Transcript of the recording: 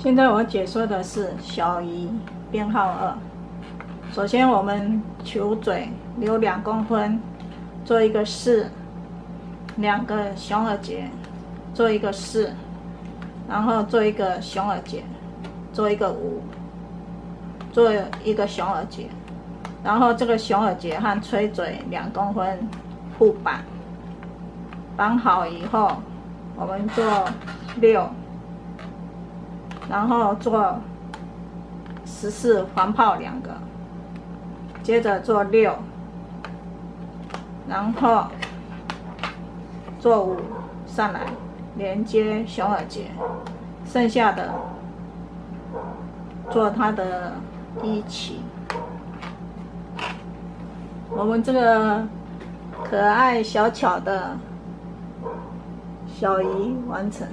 现在我解说的是小鱼编号二。首先，我们球嘴留两公分，做一个四，两个熊耳结，做一个四，然后做一个熊耳结，做一个五，做一个熊耳结，然后这个熊耳结和吹嘴两公分互绑，绑好以后，我们做六，然后做十四环泡两个。接着做六，然后做五上来连接熊耳结，剩下的做它的一起。我们这个可爱小巧的小鱼完成。